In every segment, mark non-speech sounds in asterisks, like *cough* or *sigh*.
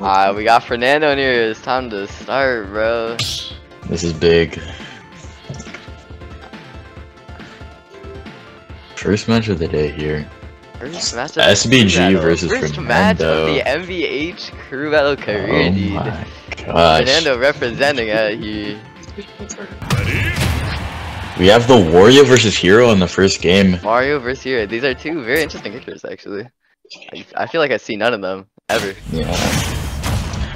Ah, we got Fernando in here. It's time to start, bro. This is big. First match of the day here. First match of SBG Crew Battle. versus First match of the MVH Crew Battle career, Oh dude. my gosh. Fernando representing out here. We have the Wario versus Hero in the first game. Mario versus Hero. These are two very interesting characters, actually. I, I feel like I see none of them ever. Yeah.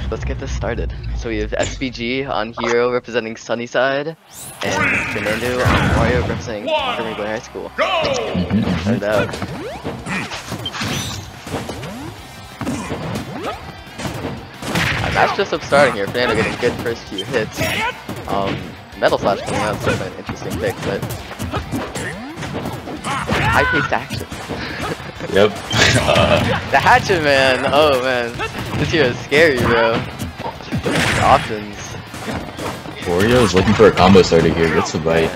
Let's get this started. So we have SBG on Hero representing Sunnyside, and Fernando on Mario representing Montgomery Glen High School. Mhm. Start it out. Uh, match just up starting here. Fernando getting good first few hits. Um, Metal Slash coming out, so an interesting pick, but high-paced action. *laughs* Yep. *laughs* The Hatchet Man! Oh man, this hero is scary, bro. Options. Wario is looking for a combo starter here. Gets the bite.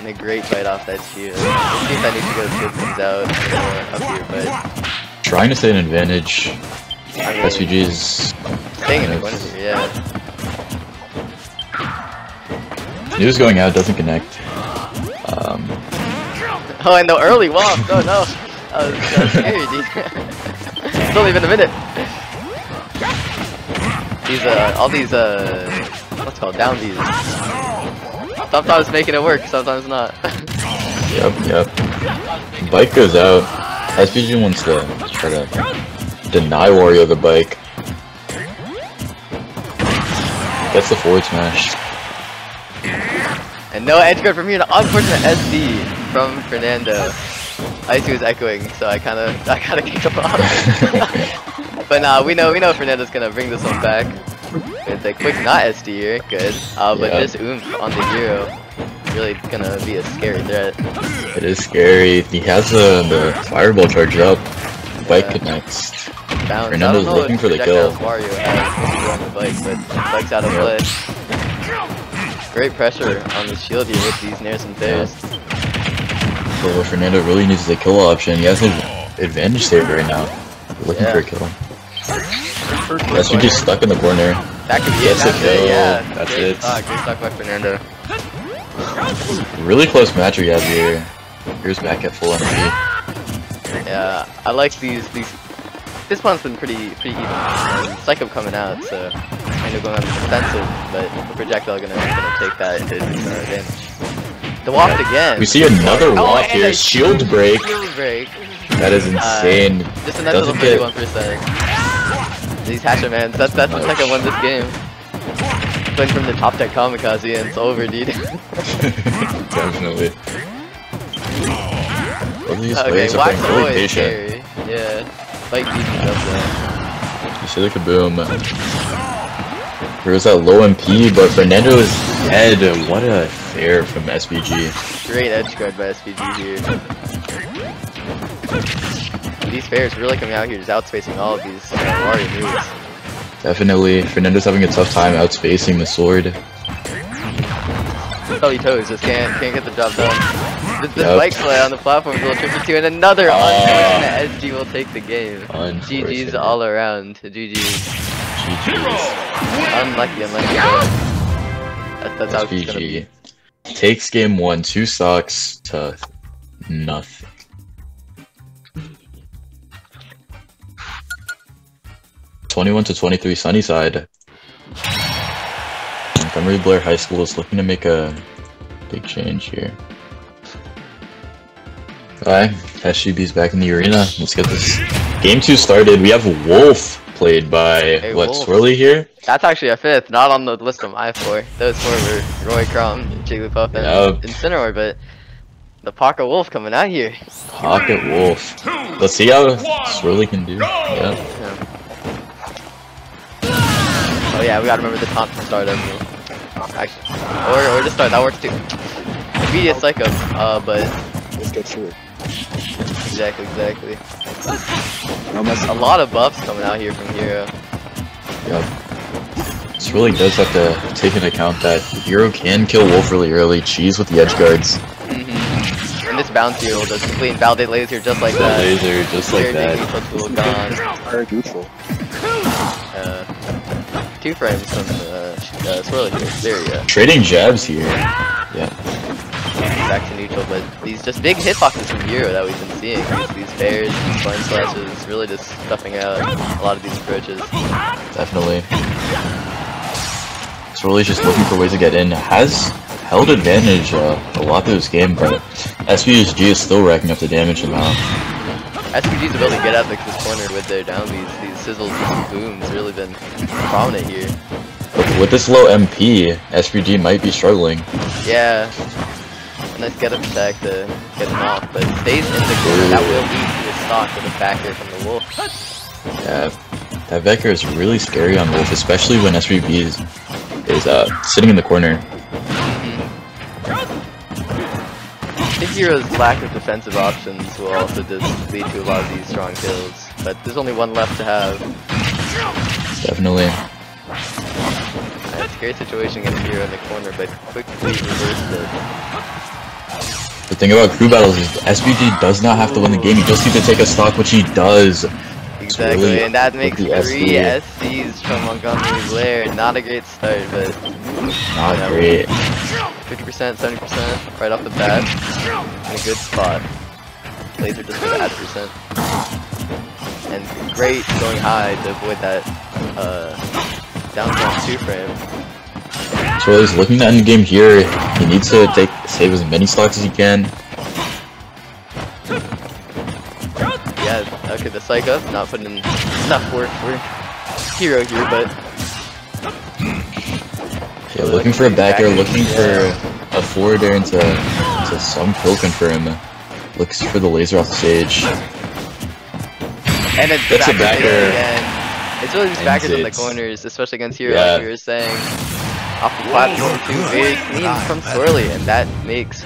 And a great bite off that shield. See if I need to go things out uh, up here, but Trying to stay an advantage. I mean, SVG is staying in the kind corner of- here, yeah. News going out doesn't connect. Um, Oh, and the early walk! Oh no! That was, that dude. it's only been a minute. These, uh, all these, uh, what's it called, down these. Sometimes making it work, sometimes not. *laughs* yep, yep. Bike goes out. SVG wants to try to deny Wario the bike. Gets the forward smash. and no edge guard from here, an unfortunate SD from Fernando. Icy was echoing, so I kinda, I kinda *laughs* kicked him off. *laughs* but nah, we know, we know Fernando's gonna bring this one back. It's a quick not SD here, good. Uh, but Yeah. just oomph on the hero. Really gonna be a scary threat. It is scary. He has uh, the fireball charged up. Bike Yeah. connects. Bounce. Fernando's looking for the kill. Wario has on the bike, but bike's out of Yep. play. Great pressure on the shield here with these nairs and fairs. So Fernando really needs the kill option. He has an advantage save right now. Looking Yeah. for a kill. SVG's stuck in the corner. That could be Gets it. That's kill. it. Yeah. That's great it. Stock, great stock by Fernando. Really close match we have here. Here's back at full MP. Yeah, I like these these. This one's been pretty pretty even. Um, Psych Up coming out, so kind of going on the defensive, but the projectile gonna gonna take that into his uh, advantage. The waft again. We see another Oh, waft here. Shield break. Shield break. That is insane. Just another little get- 51%. These Hatchet Mans, that's, that's the second one this game. Going from the top deck kamikaze and it's over, dude. *laughs* *laughs* Definitely. Both of these okay, players are playing really patient. scary. Yeah. Fight beating up there. You see the kaboom. There was that low MP, but Fernando is dead. What a fair from SVG. Great edge guard by SPG here. These fairs really coming out here just outspacing all of these uh, Wario moves. Definitely. Fernando's having a tough time outspacing the sword. Belly toes just can't can't get the job done. This, this Yep. bike play on the platform is a little tricky too, and another Ah. unfortunate SG will take the game. GG's all around. GG's. GG's. Unlucky, unlucky. That's, that's how it's gonna be. Takes game one, two stocks to nothing. Twenty-one to twenty-three, Sunnyside. Montgomery Blair High School is looking to make a big change here. Alright, SGB's back in the arena. Let's get this game two started. We have Wolf played by Hey, what Wolf. Swirly here. That's actually a fifth, not on the list of my four. Those four were Roy Chrom, Jigglypuff, and Yep. Incineroar, but the Pocket Wolf coming out here. Pocket Wolf. Let's see how Swirly can do. Yeah. Yeah. Oh yeah, we gotta remember the taunt to start everything. Actually, or or just start that works too. Immediate Psych Up, uh, but Let's get to it. Exactly, exactly. Almost A lot of buffs coming out here from Hero. Yep. This really does have to take into account that Hero can kill Wolf really early. Cheese with the edge guards. Mm-hmm. And this bounce here will just complete and validate laser just like that. laser, just like Very that. tool gone. very neutral. Uh, two frames from uh, sh- uh, Swirly here. There you go. Trading jabs here. Yeah. Back to neutral, but these just big hitboxes from Hero that we've been seeing. These, bears, these flying slashes, really just stuffing out a lot of these approaches. Definitely. Swirly's just looking for ways to get in. Has held advantage uh, a lot through this game, but SVSG is still racking up the damage amount. SPG's ability to get out of this corner with their down these these sizzles and booms really been prominent here. With this low MP, SVG might be struggling. Yeah. Nice get him attack to get him off, but stays in the corner. That will lead to a stock with a backer from the wolf. Yeah, that Vector is really scary on Wolf, especially when SVB is, is uh, sitting in the corner. I Hero's lack of defensive options will also just lead to a lot of these strong kills. But there's only one left to have. Definitely. It's a great situation against Hero in the corner, but quickly reversed it. The thing about crew battles is SVG does not have to win the game, he just needs to take a stock, which he does. Exactly, really and that makes the three SD. SCs from Montgomery Blair. Not a great start, but Not whatever. great. 50%, 70% right off the bat. In a good spot. Laser just a bad percent. And great going high to avoid that uh, down smash two frame. So he's looking to end the game here. He needs to take save as many stocks as he can. Yeah, okay, the Psych Up not putting in enough work for Hero here, but Yeah, looking for a backer, looking for a forward air into, into some kill confirm. Looks for the laser off the stage. and it's That's a back backer. again. It's really these backers in the corners, especially against Hero, Yeah. like you were saying. Off the platform too, very clean from Swirly, and that makes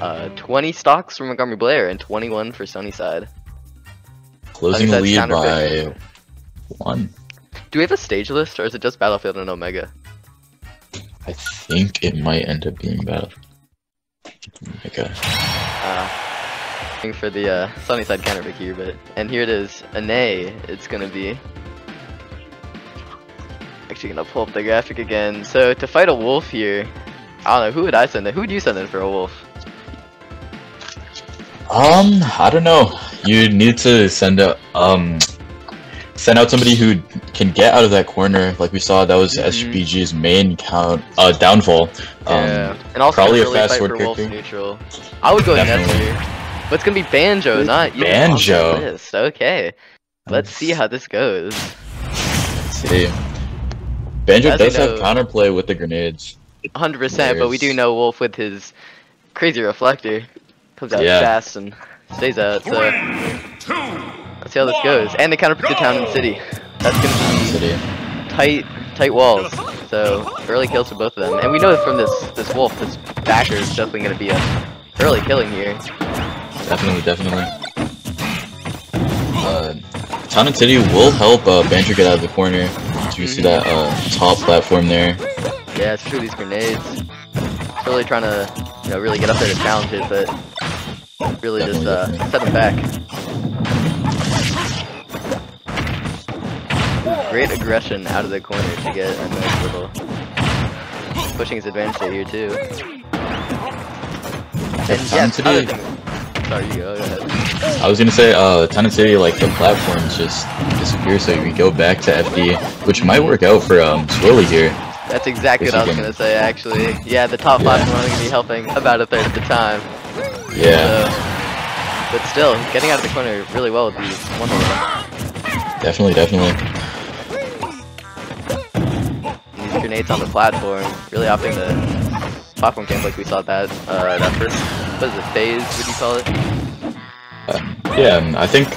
uh, 20 stocks for Montgomery Blair and 21 for Sunnyside. Closing the lead by one. Do we have a stage list, or is it just Battlefield and Omega? I think it might end up being Battle. Okay. Uh, looking for the uh, Sunnyside counterpick here, but and here it is, a nay. It's gonna be. Actually, gonna pull up the graphic again. So to fight a wolf here, I don't know who would I send in. Who would you send in for a wolf? Um, I don't know. You need to send out um send out somebody who can get out of that corner. Like we saw, that was Mhm. SPG's main count uh downfall. Um, yeah, and also probably a fast sword character. neutral. I would go here, but it's gonna be Banjo, not even on the Banjo. Okay, let's see how this goes. Let's see. Banjo As we does have counterplay with the grenades. 100%, but we do know Wolf with his crazy reflector comes out Yeah. fast and stays out. So let's see how this goes. And they counterpick the town and city. That's gonna be City. tight, tight walls. So early kills for both of them. And we know from this this Wolf, this backer is definitely gonna be a early killing here. Definitely, definitely. Uh, Town and City will help uh, Banjo get out of the corner. So you see that uh, top platform there. Yeah, it's true. These grenades. Really trying to, you know, really get up there to challenge it, but really just uh, Definitely, set them back. Great aggression out of the corner to get a nice little pushing his advantage here too. And Town yes, City- other thing. Sorry, you go. Go ahead. I was gonna say, uh, Town and City, like, the platforms just disappear, so we go back to FD, which might work out for um, Swirly here. That's exactly what I was you gonna say. Actually, yeah, the top Yeah. are only gonna be helping about a third of the time. Yeah, So, but still, getting out of the corner really well these one hit. definitely, definitely. These grenades on the platform, really opting the platform camp like we saw that uh, that first what is it, phase, would you call it? Yeah, and I think,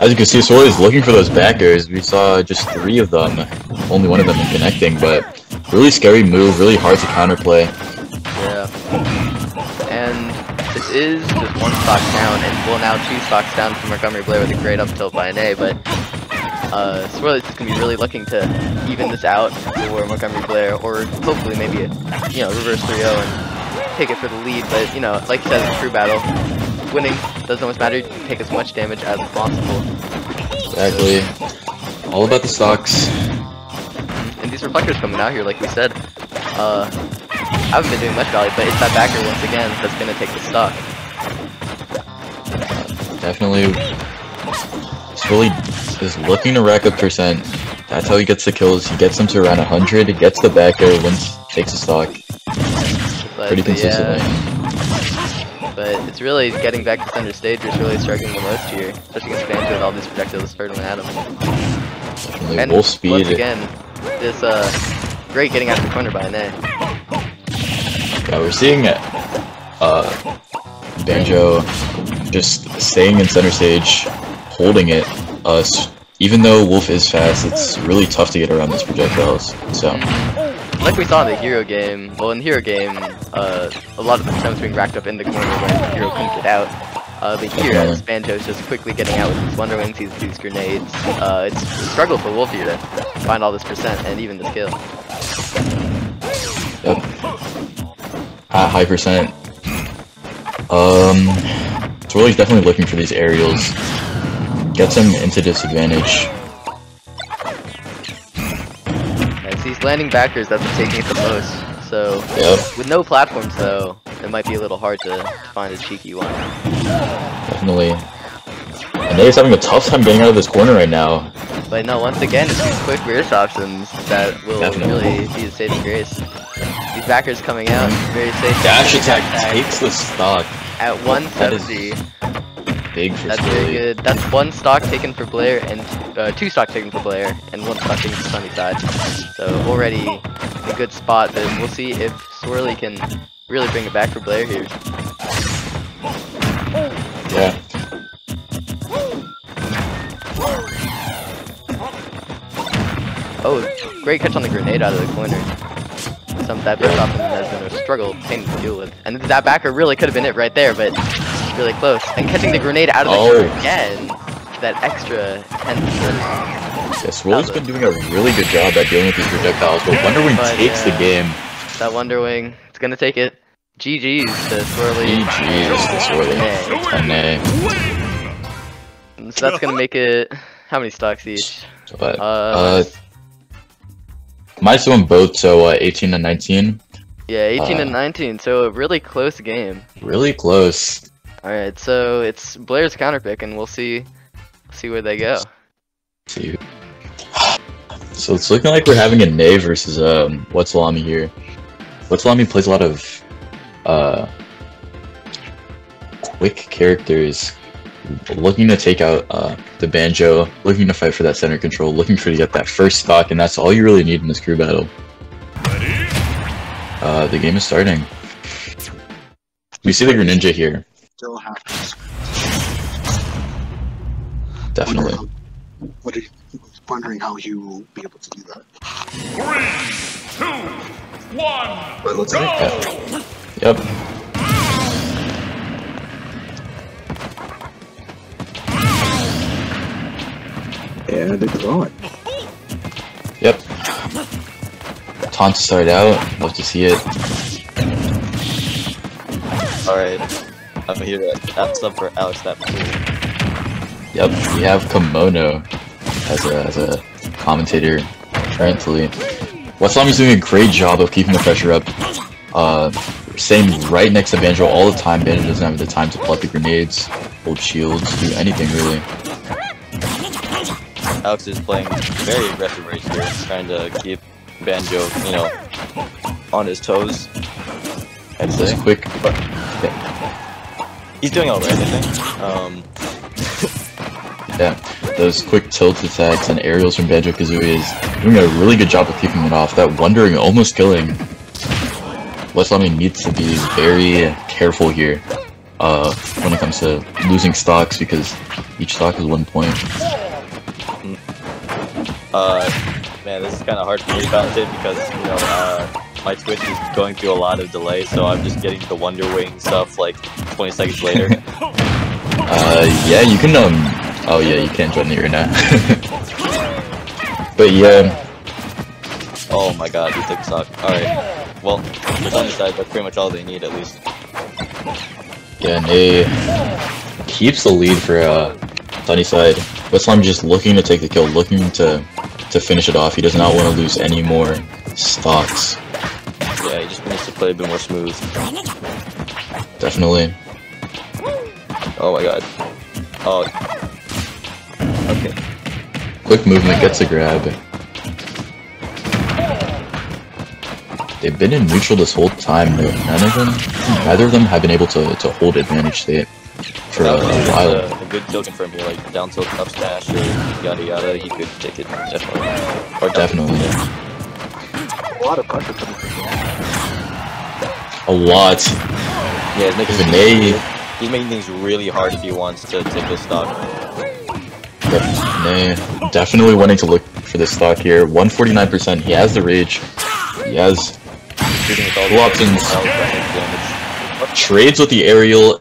as you can see, Swirly's looking for those backers. We saw just three of them, only one of them in connecting, but really scary move, really hard to counterplay. Yeah. And this is just one stock down, and well now two stocks down from Montgomery Blair with a great up tilt by an A, but uh, Swirly's just gonna be really looking to even this out for Montgomery Blair, or hopefully maybe a, you know, reverse 3-0 and take it for the lead, but you know, like you said, it's a true battle. Winning doesn't always matter, take as much damage as possible. Exactly. All about the stocks. And these reflectors coming out here, like we said. Uh, I haven't been doing much value, but it's that backer once again that's gonna take the stock. Definitely. He's really is looking to rack up percent. That's how he gets the kills. He gets them to around 100. He gets the backer, wins, takes the stock But, pretty consistently. Yeah, but it's really getting back to center stage that's really struggling the most here, especially against Banjo with all these projectiles hurtling at him. Definitely And wolf speed. once again, this uh, great getting out of the corner by Nay. Yeah, we're seeing it. uh, Banjo just staying in center stage, holding it. Uh, even though Wolf is fast, it's really tough to get around these projectiles. So, Like we saw in the hero game, well in the hero game, uh, a lot of the times being racked up in the corner when the hero couldn't get out. Uh, but here, as Banjo's just quickly getting out with his Wonder Wings, these, these grenades, uh, it's a struggle for Wolf here to find all this percent and even this kill. yep. At high percent. Um, so he's definitely looking for these aerials. Gets him into disadvantage. Landing backers, that's what's taking it the most. So, Yep, with no platforms though, it might be a little hard to find a cheeky one. definitely. And Nate's having a tough time getting out of this corner right now. But no, once again, it's these quick rear options that will Definitely. really be the saving grace. These backers coming out, very safe. Dash attack Tag takes the stock. at 170. Big for That's very good. That's one stock taken for Blair and uh, two stock taken for Blair and one stock taken for Sunnyside. So already a good spot, but we'll see if Swirly can really bring it back for Blair here. Yeah. Oh, great catch on the grenade out of the corner. Some that bit off has been a struggle, pain to deal with. And that backer really could have been it right there, but really close. And catching the grenade out of the Oh. corner again, that extra 10 percent. Yeah, Swirly's been doing a really good job at dealing with these projectiles, but Wonder Wing But, takes yeah. the game. That Wonder Wing, it's gonna take it. GG's to Swirly. GG's to Swirly. And. And So that's gonna make it how many stocks each? But, Uh, uh, might won both, so uh, 18 and 19. yeah, 18 and uh, 19. So a really close game. Really close. All right, so it's Blair's counter pick, and we'll see see where they go. See. So it's looking like we're having a Nay versus um Wetsalami here. Wetsalami plays a lot of uh quick characters looking to take out uh the banjo, looking to fight for that center control, looking for to get that first stock, and that's all you really need in this crew battle. Uh the game is starting. We see the Greninja here, Still happens. definitely. What are you wondering how you will be able to do that? Three, two, one, But let's go! Yep. Yeah, they're going. Yep. Taunt to start out, love to see it. Alright. I'm here at, at sub for Alex that Yep, we have Kimono as a, as a commentator currently. Waslami's doing a great job of keeping the pressure up. Uh, staying right next to Banjo all the time. Banjo doesn't have the time to pluck the grenades, hold shields, do anything really. Alex is playing very aggressive right here, trying to keep Banjo, you know, on his toes. Just say. quick, He's doing alright, I think. Um, yeah, those quick tilt attacks and aerials from Banjo Kazooie is doing a really good job of keeping it off. That wondering, almost killing. Waslami needs to be very careful here uh, when it comes to losing stocks because each stock is one point. uh, man, this is kind of hard for me to commentate because, you know, uh, my Twitch is going through a lot of delay, so I'm just getting the Wonder Wing stuff like 20 seconds later. *laughs* Uh, yeah, you can, um, oh yeah, you can't join the arena. *laughs* but yeah, oh my god, he took stock. Alright. Well, for Sunnyside, that's pretty much all they need, at least. yeah, Nay keeps the lead for, uh, Sunnyside. Westlam just looking to take the kill, looking to to finish it off. He does not want to lose any more stocks. Yeah, he just needs to play a bit more smooth. Definitely. Oh my god. Oh. Okay. Quick movement gets a grab. They've been in neutral this whole time. but None of them, neither of them have been able to, to hold advantage state for a, a uh, while. a, a good token from here, like down tilt up smash or yada yada. He could take it definitely. Or Definitely. yeah. A lot of pressure coming from you. A lot. Yeah, he's making, Even things, they, he's making things really hard if he wants to take this stock. they definitely wanting to look for this stock here. 149%. He has the rage. He has Shooting with all Two the options. styles that make damage. trades with the aerial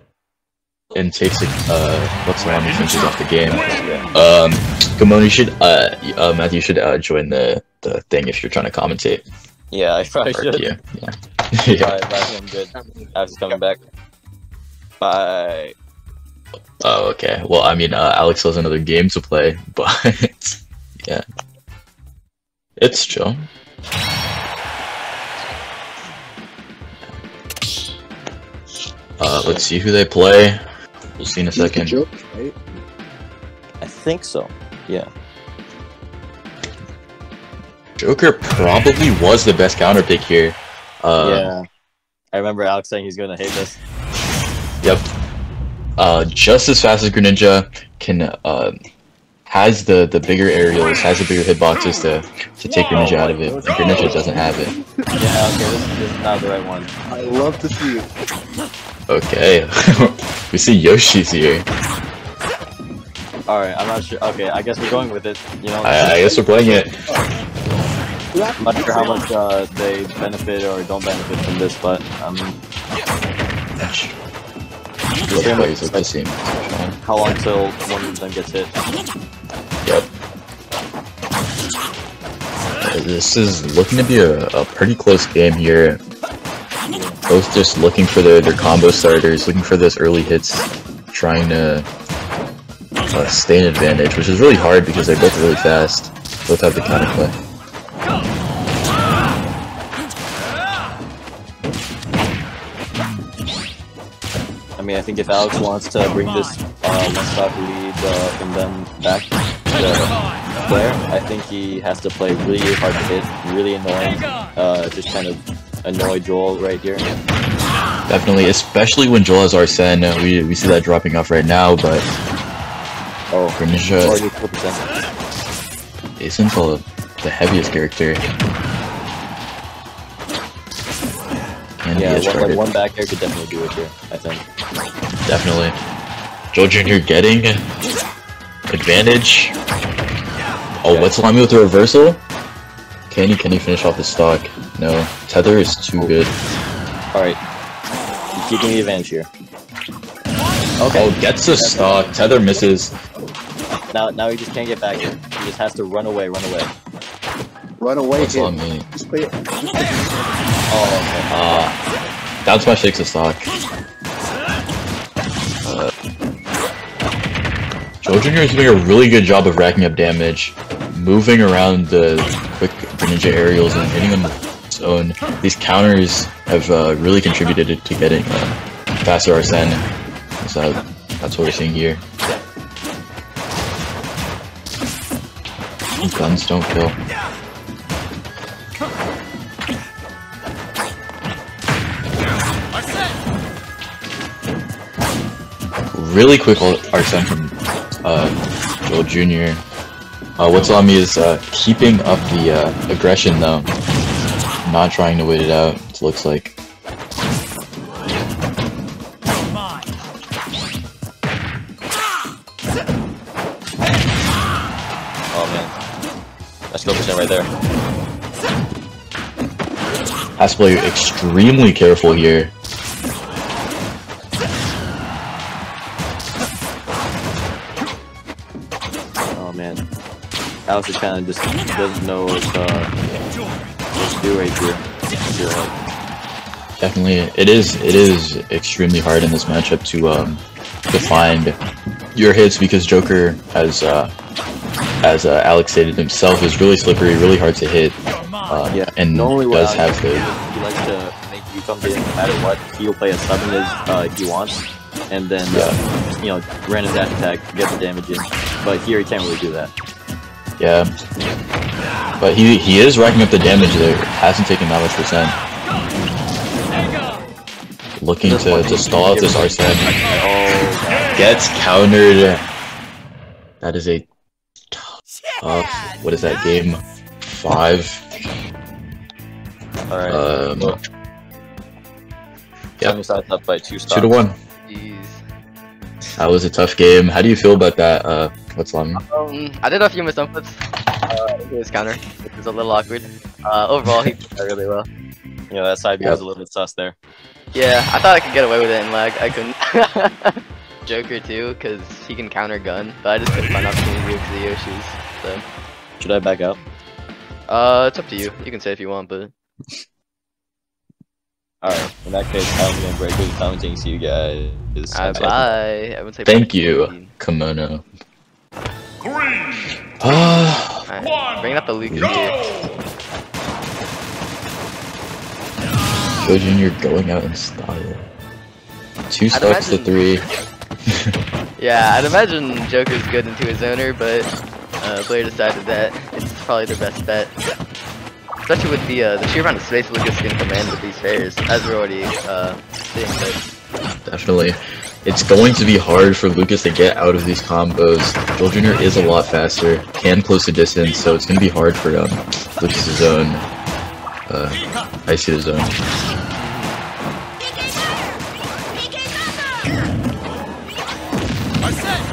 and takes it. Uh, what's the one he finishes off the game? Yeah. Um, Gamon, you should. Uh, uh, Matthew, you should uh, join the the thing if you're trying to commentate. Yeah, I *laughs* probably Or, should. yeah, yeah. *laughs* yeah. Alright, bye. I'm good. Alex is coming back. Bye. Oh, okay. Well, I mean, uh, Alex has another game to play, *laughs* but yeah, it's chill. Uh, let's see who they play. We'll see in a He's the second. joke, right? I think so. Yeah. Joker probably was the best counter pick here. Uh, yeah. I remember Alex saying he's gonna hate this. Yep. Uh, just as fast as Greninja can uh, has the the bigger aerials, has the bigger hitboxes to to take Greninja out of it. And Greninja doesn't have it. Yeah, okay, this, this is not the right one. I love to see it. Okay, *laughs* we see Yoshi's here. Alright, I'm not sure. Okay, I guess we're going with it. You know, I, I guess we're playing it. I'm not sure how much uh, they benefit or don't benefit from this, but um, Both pretty players much look the same. how long till one of them gets hit? Yep. This is looking to be a, a pretty close game here. Both just looking for their, their combo starters, looking for those early hits, trying to uh, stay in advantage, which is really hard because they're both really fast. Both have the counter mean, I think if Alex wants to bring this uh, one stock lead uh, from them back to I think he has to play really hard to hit, really annoying, uh, just kind of annoy Joel right here. Definitely, especially when Joel has Arsene. uh, We, we see that dropping off right now, but Oh, Greninja isn't the, the heaviest character. Can Yeah, be one, like one back air could definitely do it here, I think. Definitely. Joe Jr. getting advantage. Oh, Yeah. what's Lamy with the reversal? Can he can he finish off the stock? No. Tether is too good. Alright, keeping the advantage here. Okay, Oh, gets the stock. Tether misses. now now he just can't get back here. He just has to run away, run away. Run away, What's hit. Lamy? Just play it. Oh, okay. Ah, down smash takes the stock. Uh, Joe Jr. is doing a really good job of racking up damage, moving around the quick ninja aerials and hitting them with its own. These counters have uh, really contributed to getting uh, faster Arsene. So that's what we're seeing here. Guns don't kill. Really quick Arsene from uh, Joel Jr. Uh, what's on me is uh, keeping up the uh, aggression though, not trying to wait it out. It looks like. Oh man. That's go percent right there. Has to play extremely careful here. Alex is kind of just doesn't know what, uh, what to do right here. Definitely, it is. It is extremely hard in this matchup to um, to find your hits because Joker has uh, as uh, Alex stated himself, is really slippery, really hard to hit, uh, Yeah, and normally does have the he likes to make you come in no matter what. He'll play as sudden as uh, he wants, and then uh, you know random dash attack, get the damage in. But here he can't really do that. Yeah. But he he is racking up the damage there. Hasn't taken that much percent. Looking to, to stall out this Arsene. Oh, Gets countered. That is a tough. What is that game? Five. all right. Um, Well, Yep. Sammy up by two stocks. two to one. Jeez. That was a tough game. How do you feel about that? Uh, what's long? Um, I did a few misinputs uh, into his counter, which was a little awkward. Uh, overall, he played really well. Yeah, know, that side B Yep. was a little bit sus there. Yeah, I thought I could get away with it in lag. I couldn't. *laughs* Joker too, because he can counter gun, but I just couldn't find opportunity to because of the Yoshis. So, Should I back out? uh, it's up to you. You can say if you want, but Alright, in that case, I'm gonna break with commenting. See you guys. bye. Everyone say Thank bye. you, Kimono. Three, Ah, Alright, bringing up the Lucas go! here. Joe Jr. going out in style. Two I'd stocks to three. *laughs* Yeah, I'd imagine Joker's good into his owner, but uh, Blair decided that it's probably the best bet. Especially with the uh, the sheer amount of space Lucas can command with these fairs, as we're already uh, seeing. But Definitely. It's going to be hard for Lucas to get out of these combos. Joel Jr. is a lot faster, can close the distance, so it's going to be hard for um, Lucas's zone. Uh, I see the zone.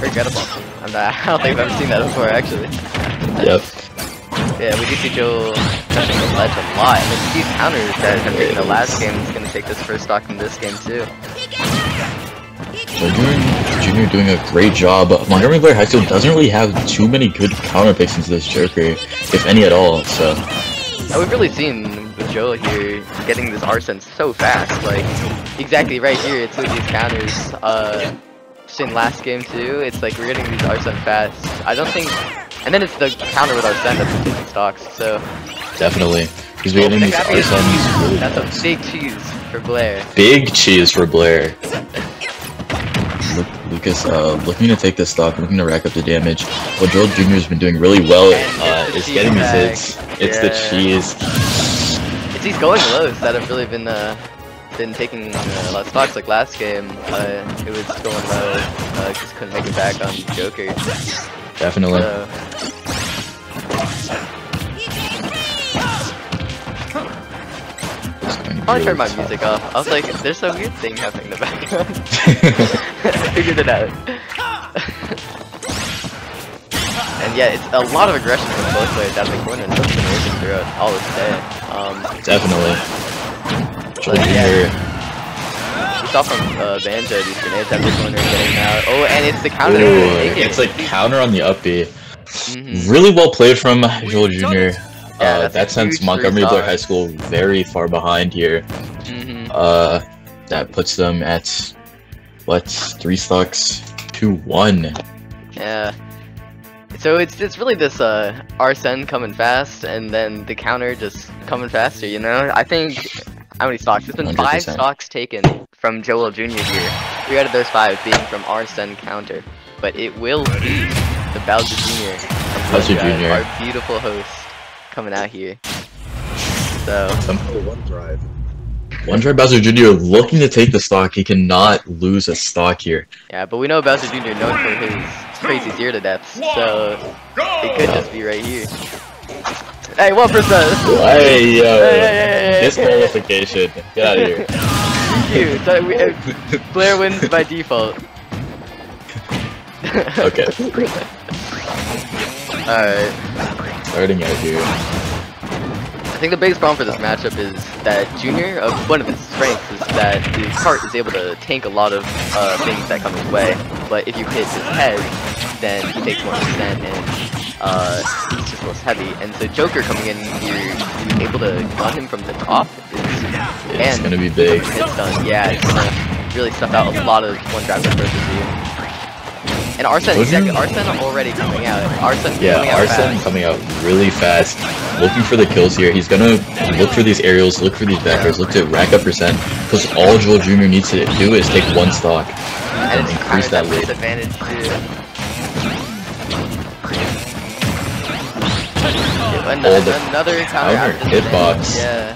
forgettable. I'm not, I don't think I've ever seen that before, actually. Yep. Yeah, we do see Joel touching the ledge a lot, and it's these counters that have taken the last game is gonna take this first stock in this game too. Joel Jr. Jr. doing a great job. Montgomery Blair High School doesn't really have too many good counter picks into this Joker, if any at all, so And we've really seen with Joel here getting this Arsene so fast. Like exactly right here, it's with these counters. Uh, in last game too, it's like we're getting these Arsene fast. I don't think, and then it's the counter with Arsene that's taking stocks. So definitely. He's been getting these Arsenes really that's a big cheese for Blair. Big cheese for Blair. Lu- Lucas uh, looking to take this stock, looking to rack up the damage. What Joel Jr. has been doing really well uh, is getting these hits. It's the cheese. It's these going lows that have really been uh, been taking uh, a lot of stocks. Like last game, uh, it was going low. Uh, just couldn't make it back on Joker. Definitely. So, It's going I turned my music off. I was like, there's a weird thing happening in the background. *laughs* I figured it out. and yeah, it's a lot of aggression from both players down the corner, and that's been working throughout all this day. Um, Definitely. Joel But Jr. we saw from uh, Banjo these grenades out the corner getting out. Oh, and it's the counter. Ooh, Take it. it's like counter on the up B. Mhm. Really well played from Joel Jr. Yeah, uh, that sends Montgomery Blair. High School very far behind here. Mhm. Uh, that puts them at what three stocks to one. Yeah. So it's it's really this uh Arsene coming fast and then the counter just coming faster, you know? I think how many stocks? There's been five 100%. stocks taken from Joel Jr. here. Three out of those five being from our Arsene counter. But it will be the Bowser Jr. Bowser Jr.. Our beautiful host coming out here. So oh, one drive. One Drive Bowser Jr. looking to take the stock. He cannot lose a stock here. yeah, but we know Bowser Jr. known for his crazy zero to deaths, so it could Go! just be right here. Hey, one percent. Hey yo, Hey, hey, hey, disqualification. Get out of here. Thank you. So we, uh, Blair wins by default. Okay, *laughs* Alright. starting out here. I think the biggest problem for this matchup is that Junior, uh, one of his strengths is that his cart is able to tank a lot of uh, things that come his way. But if you hit his head, then he takes more percent and uh, he's just most heavy. And so Joker coming in here, being able to gun him from the top is It's and gonna be big. hits done. Yeah, it's gonna really stuff out a lot of one driver versus you. And Arsene, Wasn't- exactly, Arsene already coming out. Arsene Yeah, coming out Arsene fast. coming out really fast, looking for the kills here. He's gonna look for these aerials, look for these backers, look to rack up percent. Because all Joel Jr. needs to do is take one stock and it's increase that lead. disadvantage too. An- another counter counter hitbox. Yeah.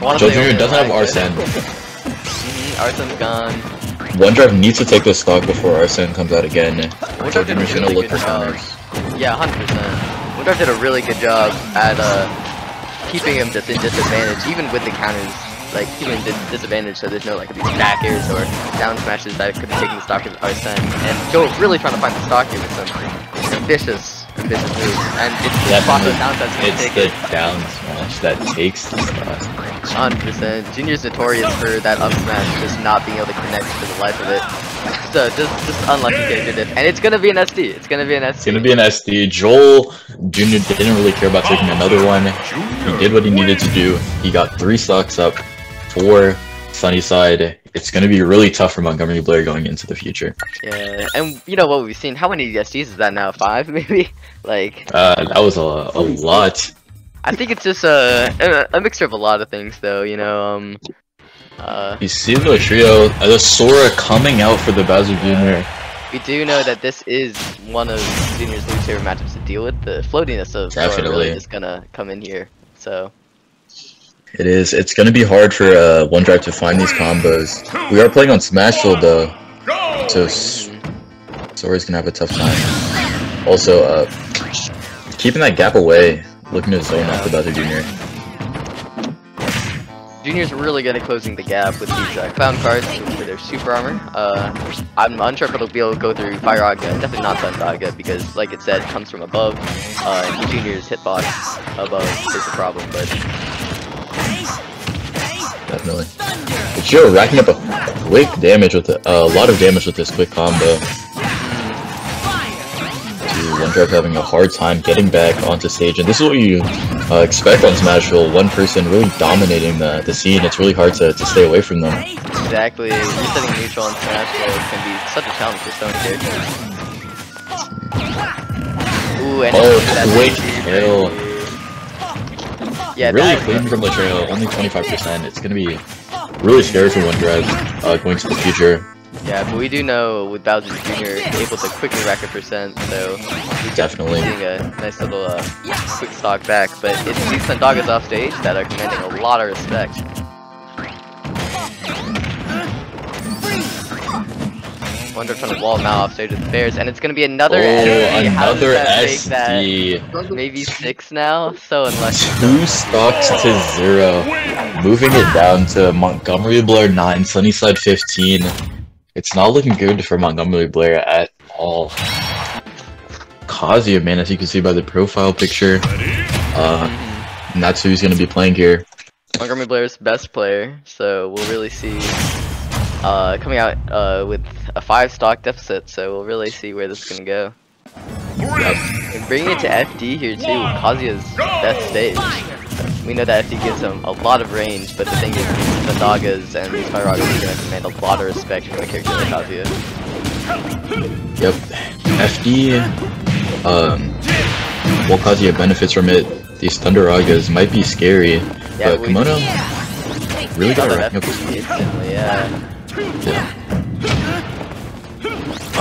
One of Joel the Jr. doesn't have lives. Arsene. Mhm, Arsene's gone. OneDrive needs to take this stock before Arsene comes out again. OneDrive did a Jr.'s gonna really look for counters. Yeah, hundred percent. Woodruff did a really good job at uh keeping him dis- in disadvantage, even with the counters. Like keeping him dis- disadvantage, so there's no like these back airs or down smashes that could have taken the stock of Arsene. And Joe really trying to find the stock here with some ambitious, And it's the spot down that's gonna It's the down smash that takes the. Hundred percent. Junior's notorious for that up smash just not being able to connect for the life of it. *laughs* So just just unlucky character diff. And it's gonna be an SD. It's gonna be an SD. It's gonna be an SD. Joel Jr. didn't really care about taking another one. He did what he needed to do. He got three stocks up for Sunnyside. It's gonna be really tough for Montgomery Blair going into the future. Yeah, and you know what we've seen? How many SDs is that now? Five, *laughs* maybe? Like, Uh, that was a, a lot. I think it's just a, a a mixture of a lot of things, though. You know, um, uh, You see the trio, uh, the Sora coming out for the Bowser Jr. we do know that this is one of Junior's least favorite matchups to deal with. The floatiness of Sora really Definitely. is gonna come in here. So It is. It's gonna be hard for uh, OneDrive to find these combos. We are playing on Smashville though, so S- Sora's gonna have a tough time. Also, uh, keeping that gap away, looking to zone off the Bowser Jr. Junior's really good at closing the gap with these uh, clown cards for their super armor. Uh, I'm unsure if it'll be able to go through Firaga, definitely not Thundaga, because like it said, comes from above. Uh, Junior's hitbox above is the problem, but Definitely. But Joe racking up a quick damage with a, a lot of damage with this quick combo. OneDrive having a hard time getting back onto stage, and this is what you uh, expect on Smashville. One person really dominating the, the scene. It's really hard to, to stay away from them. exactly, resetting neutral on Smash Bros. can be such a challenge for some characters. Ooh, and Oh, quick kill. Yeah, really that, clean from Latrell, only 25%. It's gonna be really scary for OneDrive uh, going to the future. yeah, but we do know with Bowser Jr. able to quickly rack a percent, so we're Definitely. seeing a nice little uh, quick stock back. But it's these Thundagas off stage that are commanding a lot of respect. Wonder trying to wall out off stage with the Bears, and it's gonna be another oh, SD. Another that make that SD. maybe six now? So unless Two stocks to zero. Moving it down to Montgomery Blair 9, Sunnyside 15. It's not looking good for Montgomery Blair at all. Kazuya, man, as you can see by the profile picture, uh, and that's who he's going to be playing here. Montgomery Blair's best player, so we'll really see. Uh, coming out uh, with a five stock deficit, so we'll really see where this is gonna go. And bringing it to FD here too, Kazuya's best stage. We know that FD gives him a lot of range, but the thing is, the Dagas and these Firagas are gonna command a lot of respect from a character like Kazuya. Yep, FD, um, while Kazuya benefits from it, these Thundagas might be scary, Yeah, but Kimono really got Another racking up FD instantly, yeah. Yeah.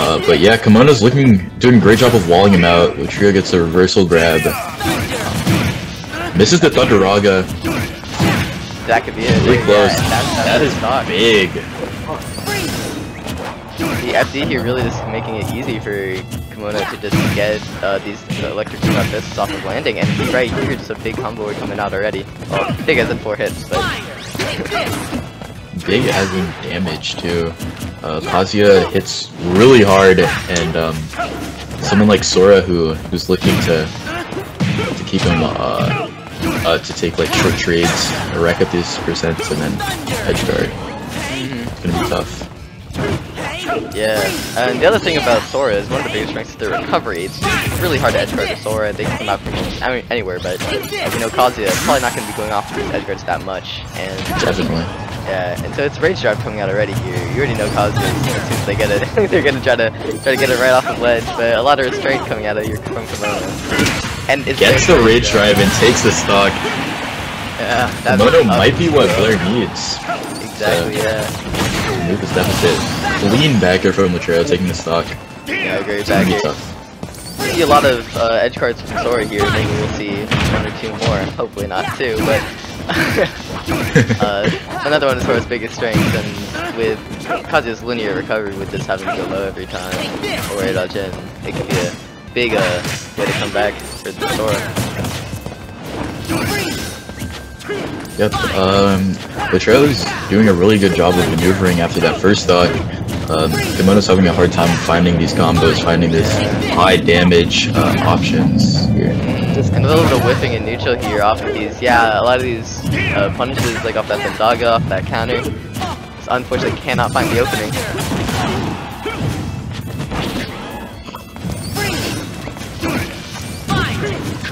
Uh, but yeah, Kimono's looking doing a great job of walling him out. Lucio gets a reversal grab. Misses the Thundaga. That could be it. Really Yeah, close. that's- that's That the is stock. big. The FD here really just making it easy for Kimono to just get uh, these electric Kumar fists off of landing, and he's right here, just a big combo coming out already. Well, big as in four hits, but Big as in damage too. Uh, Kazuya hits really hard, and um, someone like Sora who who's looking to to keep him uh, uh, to take like short trades, rack up these percents, and then edge guard. It's gonna be tough. Yeah, and the other thing about Sora is one of the biggest strengths is their recovery. It's really hard to edge guard to Sora. They can come out from I mean, anywhere, but you know, Kazuya is probably not going to be going off these edge guards that much. And Definitely. Yeah, and so it's Rage Drive coming out already here. You already know Kazuya. As soon as they get it, *laughs* they're going to try to try to get it right off the ledge. But a lot of restraint coming out of your from Kimono. And it's Gets the rage drive and takes the stock. Yeah, that's Kimono up. might be what Blair needs. Exactly. Yeah. to Move this deficit. Clean backer from Latrell taking the stock. Yeah, great It's gonna back here. tough. see a lot of uh, edge cards from Sora here. Maybe we'll see one or two more. Hopefully not two, but *laughs* uh, another one of Sora's biggest strengths. And with Kazuya's linear recovery, with just having to go low every time or worry about Jin, it could be a big uh, way to come back for the Sora. Yep. Um, Latrell's doing a really good job of maneuvering after that first stock. Um, Kimono's having a hard time finding these combos, finding this high damage uh, options here. And a little bit of whipping and neutral here off of these. Yeah, a lot of these uh, punishes, like off that Thundaga, off that counter, just unfortunately cannot find the opening.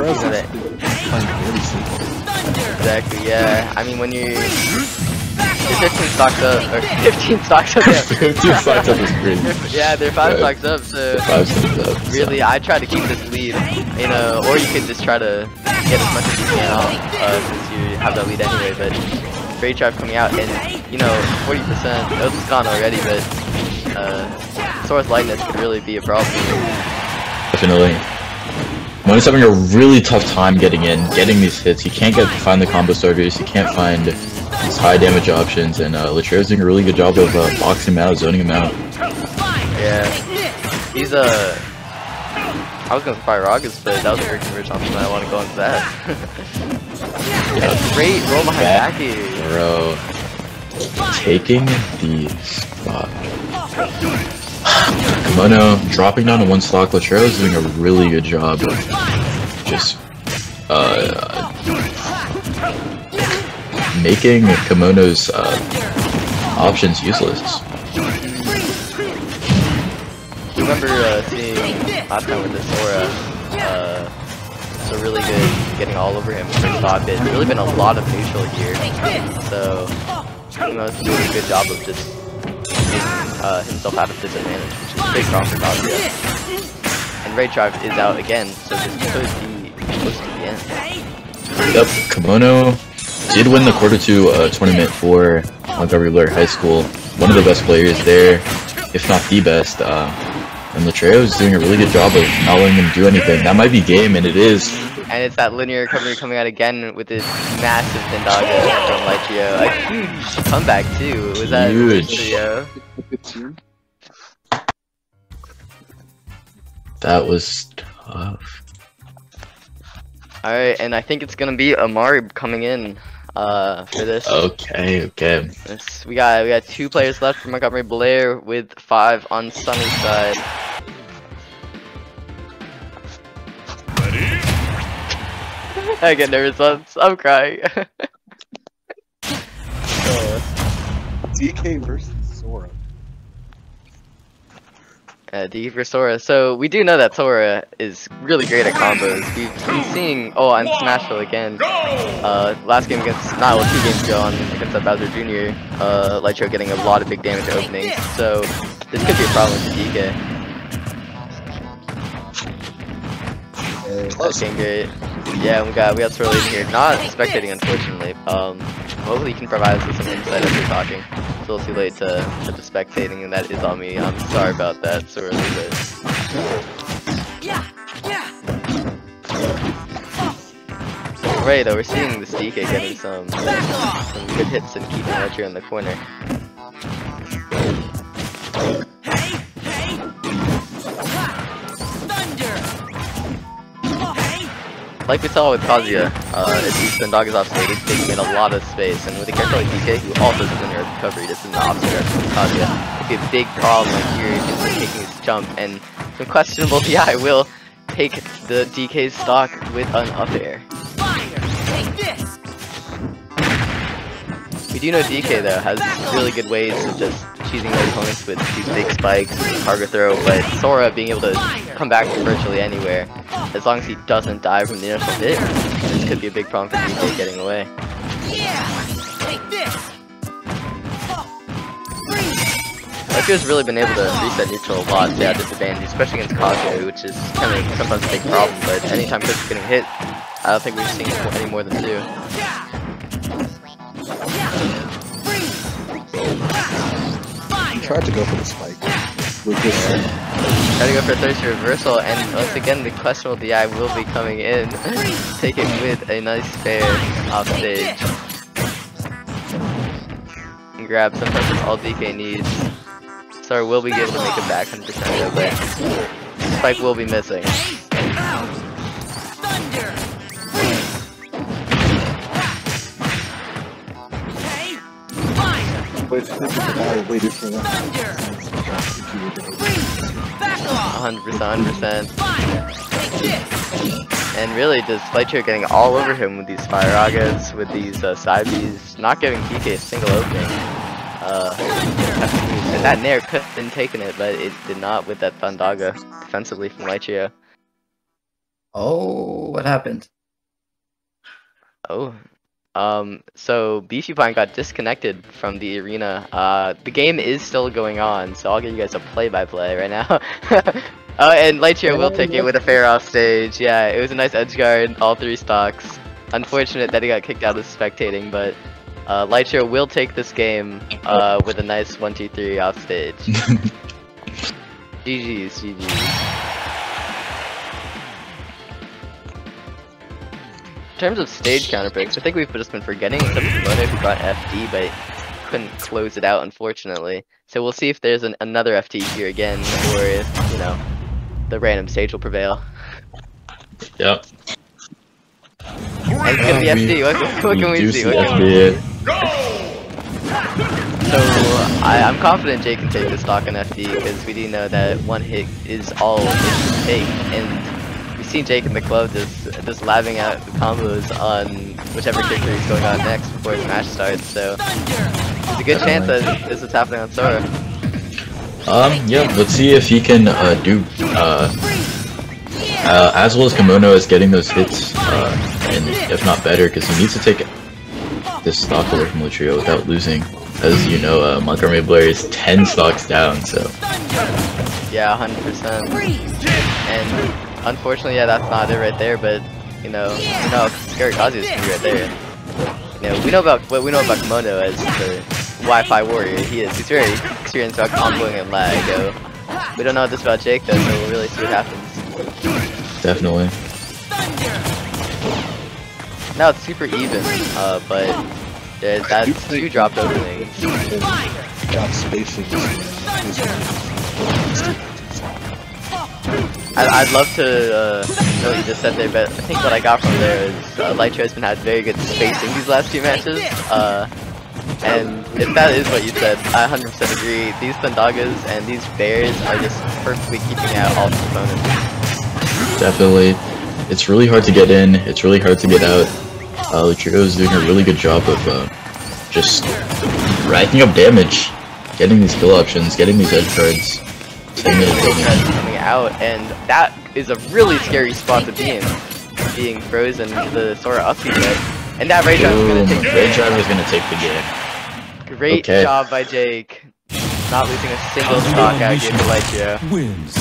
Got it. find it very simple. Exactly, yeah. I mean, when you... You're 15 stocks up, or *laughs* 15 stocks up, yeah. 15 stocks up is crazy. yeah, they're 5 Yeah. stocks up, so... Five steps up. so- Really, I try to keep this lead, you know, or you could just try to get as much as you can out, uh, since you have that lead anyway, but Great Drive coming out, and, you know, 40%, it's gone already, but, uh, Sora's lightness could really be a problem. Definitely. Mono's having a really tough time getting in, getting these hits. He can't get find the combo starters. He can't find these high damage options, and uh, Latrell's doing a really good job of uh, boxing him out, zoning him out. Yeah. He's a. I was gonna fire Firagas, but that was a great conversion option. I want to go into that. *laughs* Yeah, great roll behind Back. Bro, taking the stock. Kimono dropping down to one stock. Latrell's doing a really good job of just uh, making Kimono's uh, options useless. You remember uh, seeing last time with the Sora, uh, so really good getting all over him for stock. It's really been a lot of neutral here, so you know, it's doing a good job of just uh, himself out of disadvantage, which is a big problem for Kazuya. And Rage Drive is out again, so this could be close to the end. Yep, Kimono did win the quarter two uh, tournament for Montgomery Blair High School. One of the best players there, if not the best. Uh, and Latreo is doing a really good job of not letting him do anything. That might be game, and it is. And it's that linear recovery coming out again with this massive Thundaga from Lychio. A huge comeback too. Was that Huge. Lychio? It's here. That was tough. Alright, and I think it's gonna be Amari coming in uh for this. Okay, okay. This- We got we got two players left for Montgomery Blair with five on Sunny side. Ready? *laughs* I get nervous. I'm, I'm crying. *laughs* DK versus Sora. Uh, for Sora. So we do know that Sora is really great at combos. We've been seeing. Oh, and Smashville again. Uh, last game against, not well, two games ago on against uh, Bowser Jr. Uh, Lytro getting a lot of big damage openings. So this could be a problem for DK. Looking great. Yeah, we got we got in here. Not spectating, unfortunately. Um, hopefully he can provide us with some insight as we're talking. It's little too late to to the spectating, and that is on me. I'm sorry about that, so Swirly. But right, though, we're seeing this DK getting some some good hits and keeping Lytro in the corner. Like we saw with Kazuya, uh, if these Thundagas off stage, it's taking in a lot of space, and with a character like DK, who also does linear recovery, just in the opposite direction Kazuya, it could be a big problem here, just like taking this jump, and some questionable *laughs* DI will take the DK's stock with an up air. We do know DK though has really good ways to just cheesing their opponents with these big spikes, cargo throw, but Sora being able to come back from virtually anywhere. As long as he doesn't die from the initial hit, this could be a big problem for DK getting away. Lekio's really been able to reset neutral a lot to at disadvantage, especially against Kazuya, which is kind of sometimes a big problem, but anytime is getting hit, I don't think we've seen any more than two. Tried to go for the spike. With this thing. Try to go for a thirsty reversal, and once again the questionable DI will be coming in. *laughs* Take it with a nice fair off stage. And grab sometimes that's all DK needs. Sora will be able to make it back 100% though, but Spike will be missing. Wait, I waited for that. 100%, 100%. And really, just Flightchair getting all over him with these Firagas, with these uh, side Bs, not giving DK a single opening. Uh, and that Nair could have been taking it, but it did not with that Thundaga defensively from Lightyear. Oh, what happened? Oh. Um, so Beefy Pine got disconnected from the arena. Uh, the game is still going on, so I'll give you guys a play-by-play right now. *laughs* oh, and Lightyear will take it with a fair off stage. Yeah, it was a nice edge guard, all three stocks. Unfortunate that he got kicked out of spectating, but uh, Lightyear will take this game uh, with a nice 1-2-3 off stage. GG's, GG's. Terms of stage counter picks, I think we've just been forgetting except for Mono who got FD, but couldn't close it out unfortunately. So we'll see if there's an, another FD here again, or if, you know, the random stage will prevail. Yep. And it's gonna be FD, what, what can we see? What can we. So I, I'm confident Jay can take the stock on FD because we do know that one hit is all it can take, and seen Jake in the club just just labbing out combos on whichever character he's going on next before his match starts. So there's a good chance that this is happening on Sora. Um, yeah, let's see if he can uh, do uh, uh, as well as Kimono is getting those hits, uh, and if not better, because he needs to take this stock away from Latrio without losing. As you know, uh, Montgomery Blair is 10 stocks down, so Yeah, 100%. And unfortunately, yeah, that's not it right there. But you know, you know, Scary Kazu is gonna be right there. You know, we know about what we know about Kimono as the Wi-Fi warrior. He is. He's very experienced about comboing and lag. So we don't know this about Jake though, so we'll really see what happens. definitely. Now it's super even, uh, but there's that's two dropped openings. Got spacing. I'd, I'd love to uh, know what you just said there, but I think what I got from there is uh, Light has been had very good spacing these last few matches. Uh, and if that is what you said, I 100% agree. These Thundagas and these bears are just perfectly keeping out all the opponents. Definitely. It's really hard to get in, it's really hard to get out. Uh, Latrio is doing a really good job of uh, just racking up damage, getting these kill options, getting these edge guards, staying in the building. That's coming out, and that is a really scary spot to be in. Being frozen, the Sora up there. And that Rage Drive is gonna take Red Driver is gonna take the game. Great Okay. job by Jake. Not losing a single stock out here to Lightyear. Wins.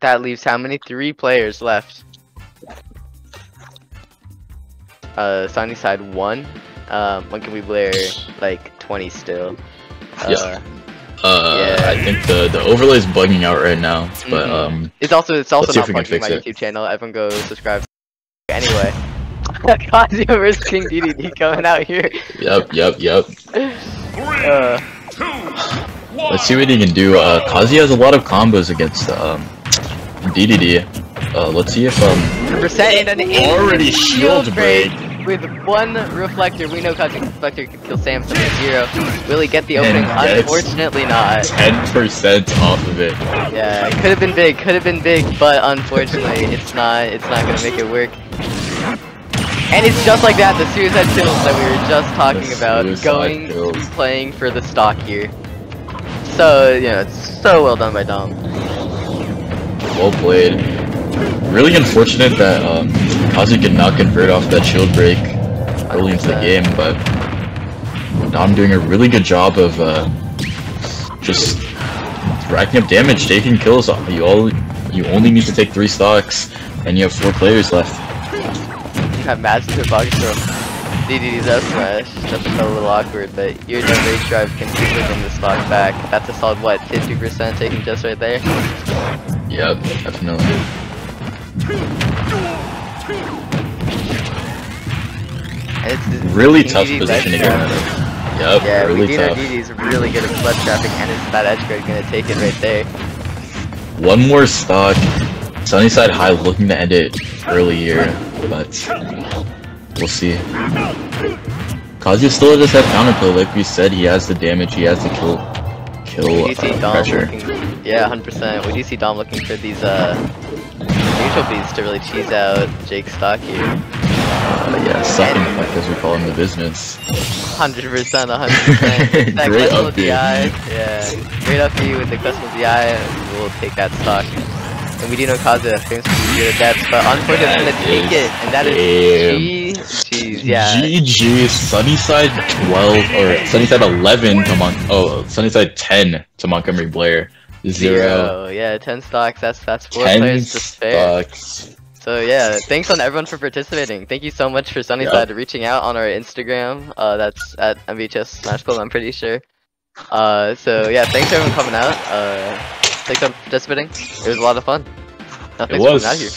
That leaves how many? Three players left. Uh, Sunny side one. Um, when can we Blair like 20 still? Yeah. Uh, Yeah. I think the the overlay is bugging out right now, but Mhm. um, it's also it's also Let's see not if we can bugging my fix it. YouTube channel. Everyone go subscribe. Anyway, *laughs* Kazuya versus King DDD coming out here. yep, yep, yep. *laughs* Uh, Two. One. Let's see what he can do. Uh, Kazi has a lot of combos against um, DDD. Uh, let's see if um, percent and an Already instant shield break. With one reflector. We know Kazuya reflector can kill Samson at zero. Will he get the opening? Unfortunately not. 10% off of it. Yeah, could have been big, could have been big, but unfortunately, it's not. It's not gonna make it work. And it's just like that, the suicide kills that we were just talking The about, going kills. playing for the stock here. So, you know, it's so well done by Dom. Well played. Really unfortunate that um, Kazu could not convert off that shield break early into the game, but Dom doing a really good job of uh, just racking up damage, taking kills. You all you only need to take three stocks, and you have four players left. have massive hitbox from DDD's F smash. That felt a little awkward, but your no rage drive can keep within the stock back. That's a solid, what, 50% taking just right there? Yep, definitely. It's Really tough position to get out of. Yep, Yeah, really know tough. DD's really good at flood traffic, and is that edge guard gonna take it right there? One more stock. Sunnyside High looking to end it early here, but we'll see. Kazuya still just have counterplay, like we said, he has the damage, he has the kill kill We do see uh, pressure. looking, yeah, 100%. We do see Dom looking for these uh, neutral beats to really cheese out Jake Stock here. Uh, yeah, sucking fuck as we call him in the business. 100%, 100%. *laughs* that Great up DI, yeah. Great up B with the questionable DI, we'll take that stock. And we do know Kazuya famous for at depths, but unfortunately That gonna take is it, and that is damn. G. Jeez, yeah. GG Sunnyside 12 or Sunnyside 11 to Mon oh Sunnyside 10 to Montgomery Blair. Zero. Zero. Yeah, 10 stocks, that's, that's 4 players to spare. stocks. So yeah, thanks on everyone for participating. Thank you so much for Sunnyside reaching out on our Instagram. Uh, that's at MBHS Smash Club, I'm pretty sure. Uh, so yeah, thanks everyone coming out. Uh, thanks for participating. It was a lot of fun. Now, It was. coming out here.